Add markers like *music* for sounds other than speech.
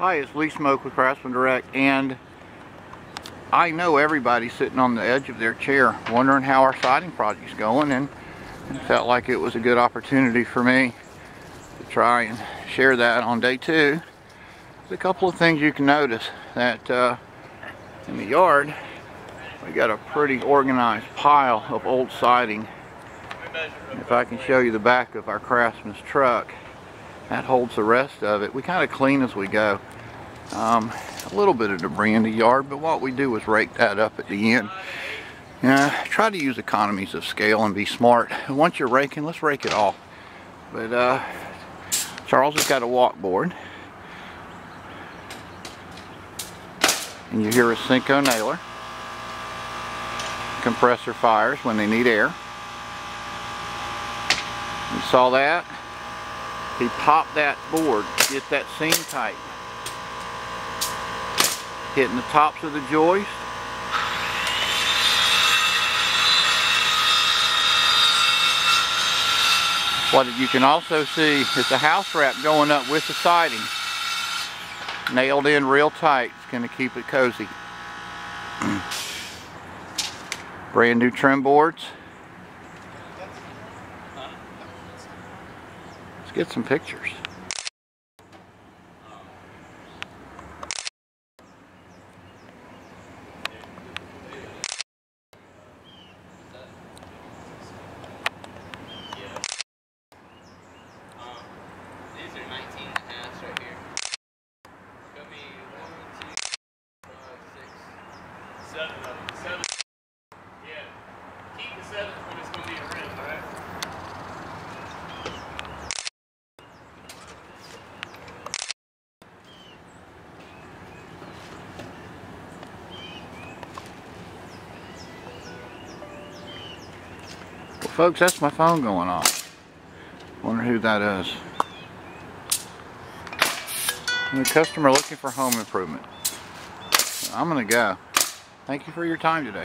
Hi, it's Lee Smoke with Craftsman Direct, and I know everybody's sitting on the edge of their chair wondering how our siding project's going, and it felt like it was a good opportunity for me to try and share that on day two. There's a couple of things you can notice that uh, in the yard we got a pretty organized pile of old siding. If I can show you the back of our Craftsman's truck, that holds the rest of it. We kind of clean as we go. Um, a little bit of debris in the yard, but what we do is rake that up at the end. Yeah, try to use economies of scale and be smart. Once you're raking, let's rake it all. But uh, Charles has got a walkboard. And you hear a Senco nailer. Compressor fires when they need air. You saw that? He popped that board, get that seam tight. Hitting the tops of the joist. What you can also see is the house wrap going up with the siding. Nailed in real tight. It's going to keep it cozy. *clears throat* Brand new trim boards. Let's get some pictures. These are 19 and a half right here. Got me one, two, five, six, seven of them. Seven. Yeah. Keep the seventh when it's gonna be a rim, alright? Well, folks, that's my phone going off. Wonder who that is. A customer looking for home improvement. I'm gonna go. Thank you for your time today.